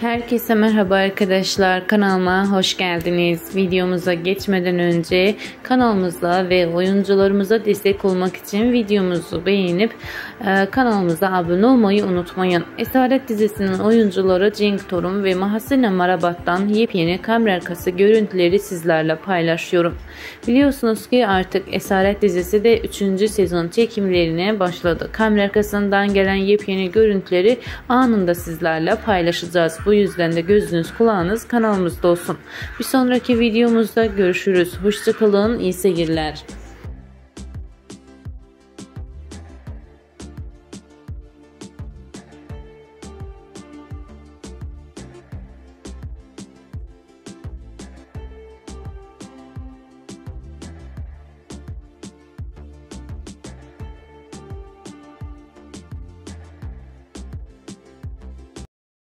Herkese merhaba arkadaşlar kanalıma hoş geldiniz. Videomuza geçmeden önce kanalımıza ve oyuncularımıza destek olmak için videomuzu beğenip e, kanalımıza abone olmayı unutmayın. Esaret dizisinin oyuncuları Cenk Torun ve Mahasine Marabat'tan yepyeni kamera arkası görüntüleri sizlerle paylaşıyorum. Biliyorsunuz ki artık Esaret dizisi de 3. sezon çekimlerine başladı. Kamera arkasından gelen yepyeni görüntüleri anında sizlerle paylaşacağız. Bu yüzden de gözünüz kulağınız kanalımızda olsun. Bir sonraki videomuzda görüşürüz. Hoşçakalın, iyi seyirler.